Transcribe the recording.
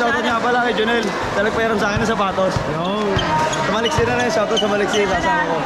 shoutout nga pala kay Junel. Talag sa akin ng sapatos. Yo. Sa Maliksi na rin, shoutout sa Maliksi. Kasama ko.